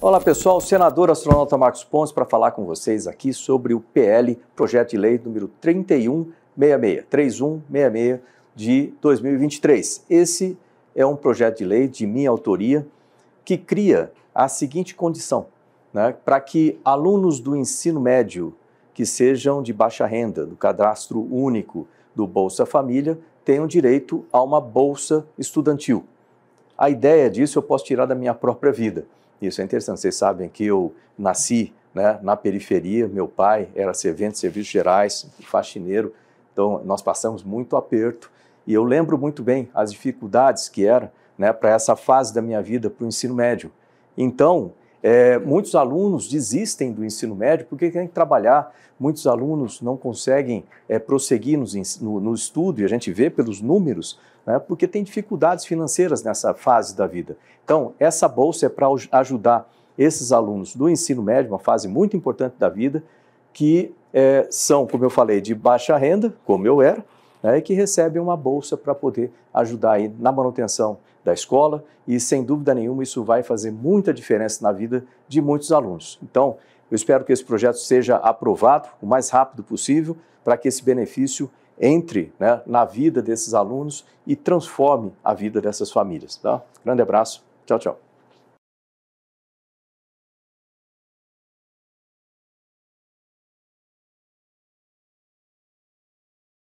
Olá pessoal, senador astronauta Marcos Pontes para falar com vocês aqui sobre o PL, projeto de lei número 3166, 3166 de 2023. Esse é um projeto de lei de minha autoria que cria a seguinte condição, né, para que alunos do ensino médio que sejam de baixa renda, do cadastro único do Bolsa Família, tenham direito a uma bolsa estudantil. A ideia disso eu posso tirar da minha própria vida. Isso é interessante. Vocês sabem que eu nasci né, na periferia, meu pai era servente de serviços gerais, faxineiro, então nós passamos muito aperto. E eu lembro muito bem as dificuldades que era né, para essa fase da minha vida, para o ensino médio. Então, é, muitos alunos desistem do ensino médio porque querem trabalhar, muitos alunos não conseguem é, prosseguir no, no, no, estudo, e a gente vê pelos números, né, porque tem dificuldades financeiras nessa fase da vida. Então, essa bolsa é para ajudar esses alunos do ensino médio, uma fase muito importante da vida, que é, são, como eu falei, de baixa renda, como eu era, né, que recebem uma bolsa para poder ajudar aí na manutenção da escola e, sem dúvida nenhuma, isso vai fazer muita diferença na vida de muitos alunos. Então, eu espero que esse projeto seja aprovado o mais rápido possível para que esse benefício entre né, na vida desses alunos e transforme a vida dessas famílias. Tá? Grande abraço, tchau, tchau.